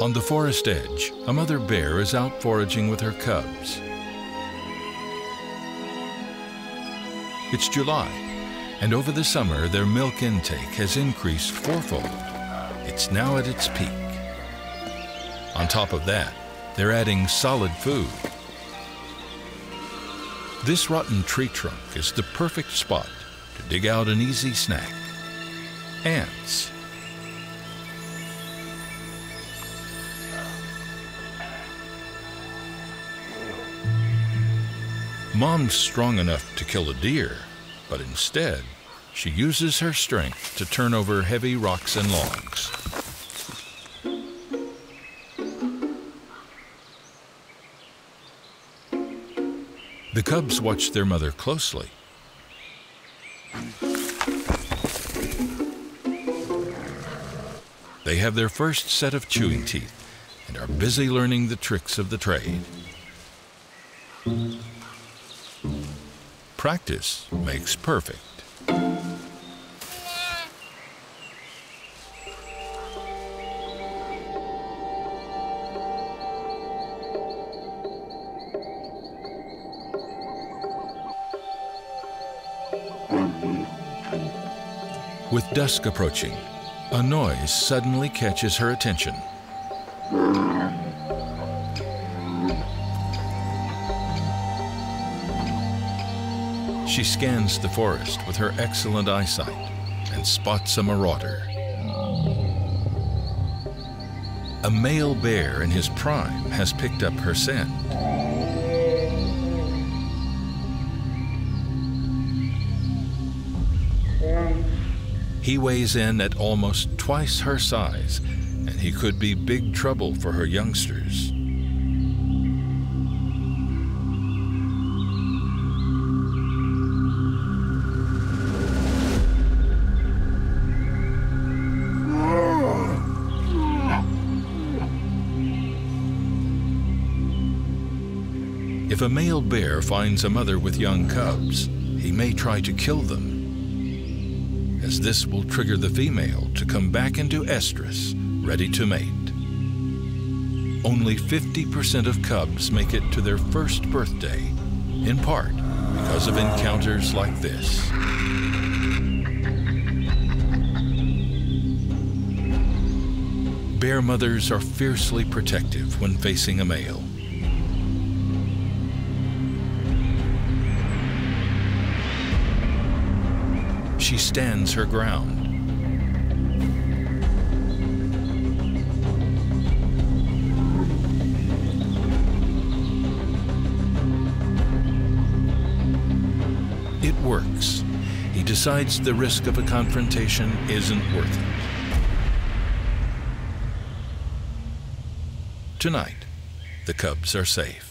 On the forest edge, a mother bear is out foraging with her cubs. It's July, and over the summer their milk intake has increased fourfold. It's now at its peak. On top of that, they're adding solid food. This rotten tree trunk is the perfect spot to dig out an easy snack. Ants. Mom's strong enough to kill a deer, but instead, she uses her strength to turn over heavy rocks and logs. The cubs watch their mother closely. They have their first set of chewing teeth and are busy learning the tricks of the trade. Practice makes perfect. With dusk approaching, a noise suddenly catches her attention. She scans the forest with her excellent eyesight and spots a marauder. A male bear in his prime has picked up her scent. He weighs in at almost twice her size, and he could be big trouble for her youngsters. If a male bear finds a mother with young cubs, he may try to kill them, as this will trigger the female to come back into estrus, ready to mate. Only 50% of cubs make it to their first birthday, in part because of encounters like this. Bear mothers are fiercely protective when facing a male. She stands her ground. It works. He decides the risk of a confrontation isn't worth it. Tonight, the Cubs are safe.